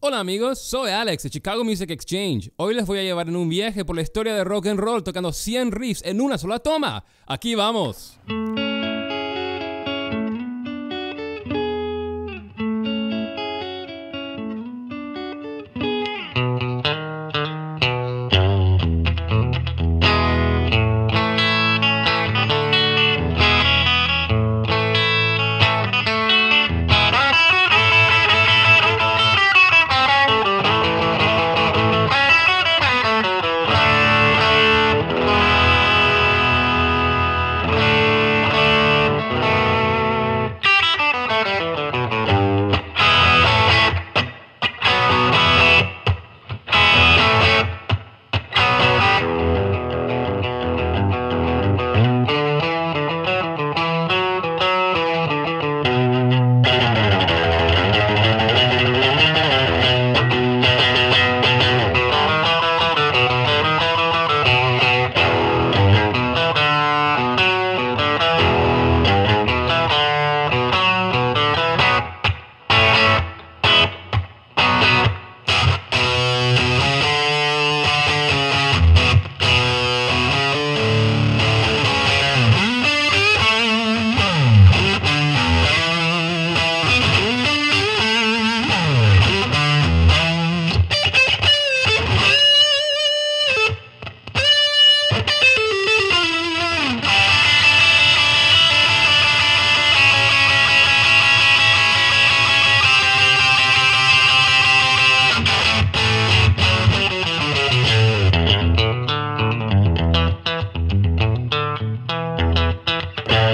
Hola amigos, soy Alex de Chicago Music Exchange. Hoy les voy a llevar en un viaje por la historia de rock and roll tocando 100 riffs en una sola toma. Aquí vamos.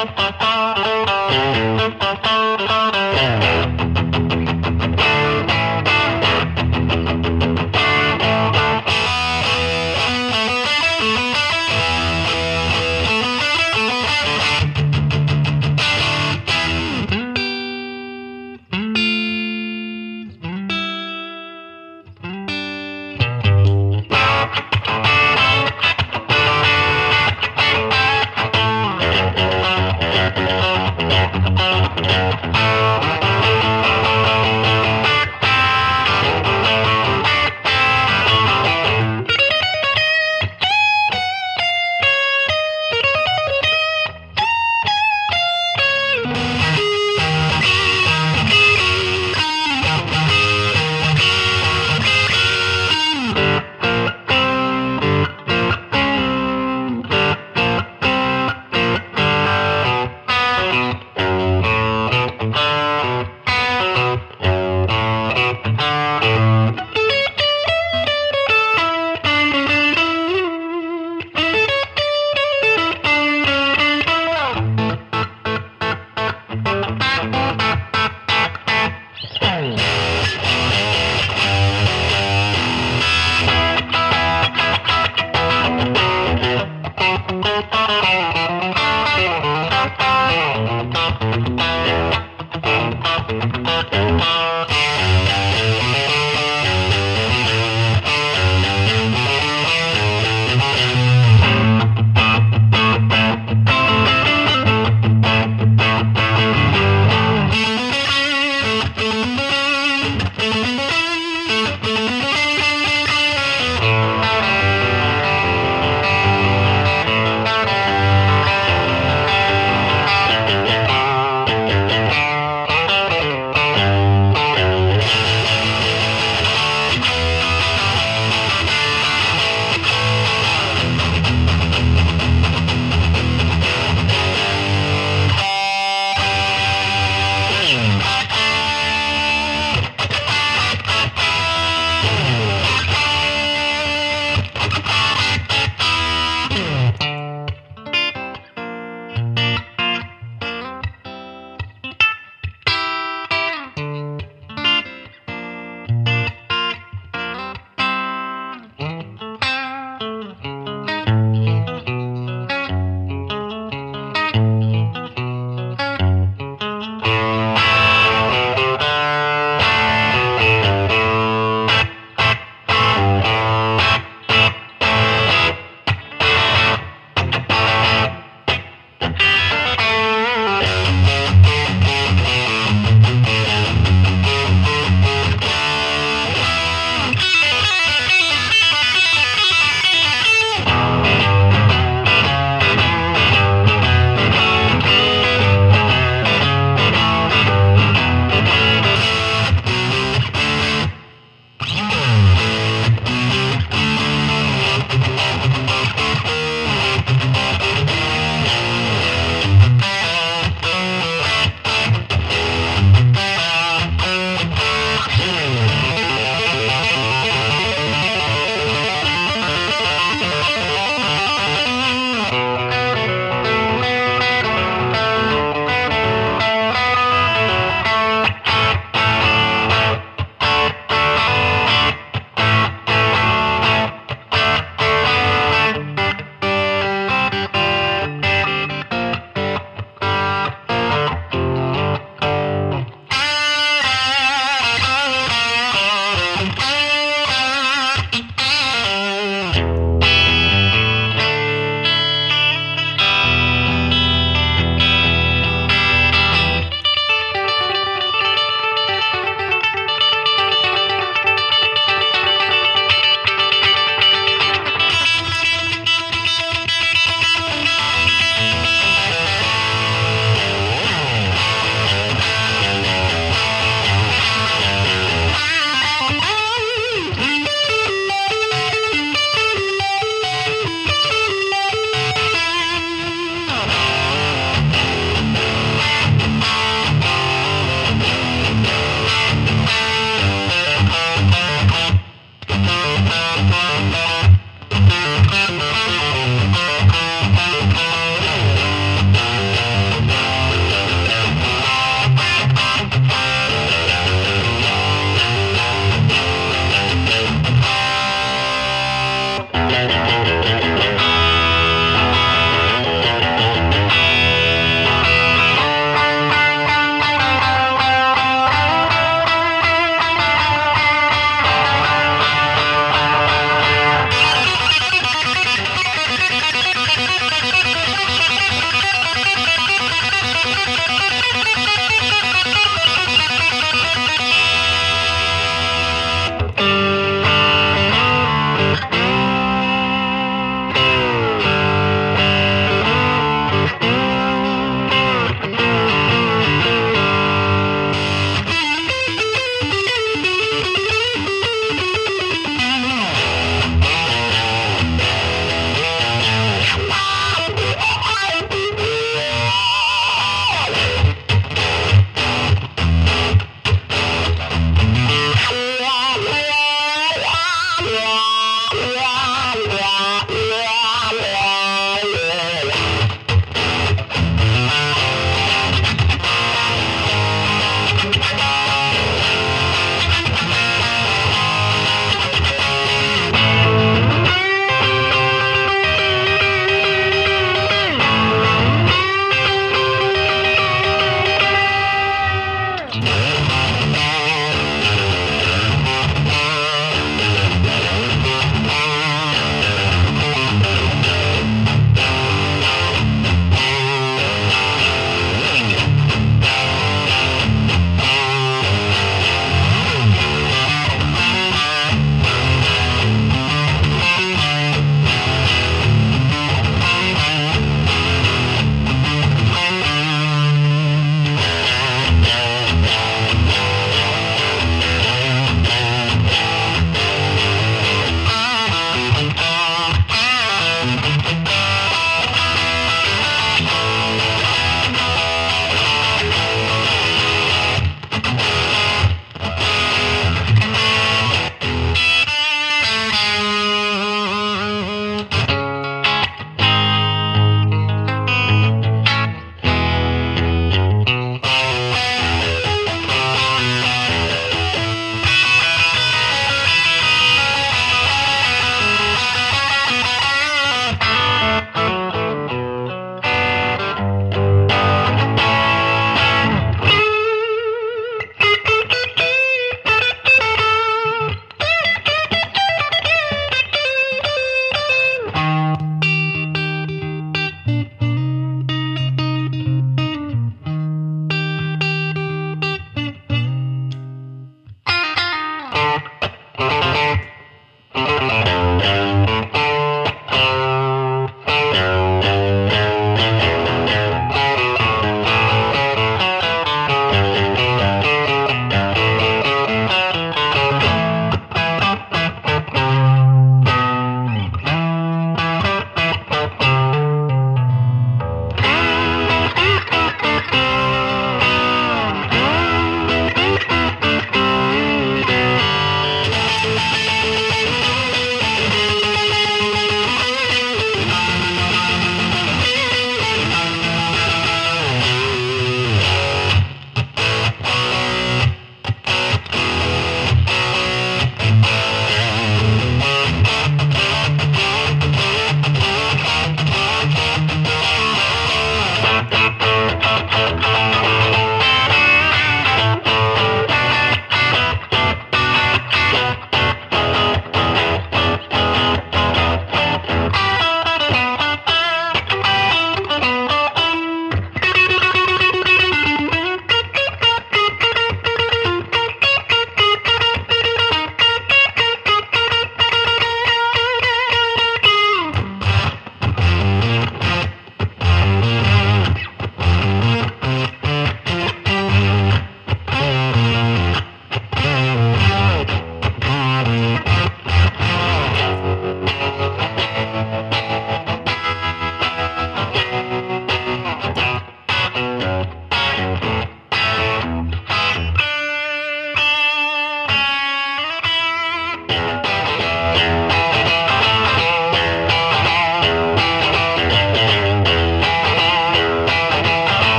Thank you. Thank you.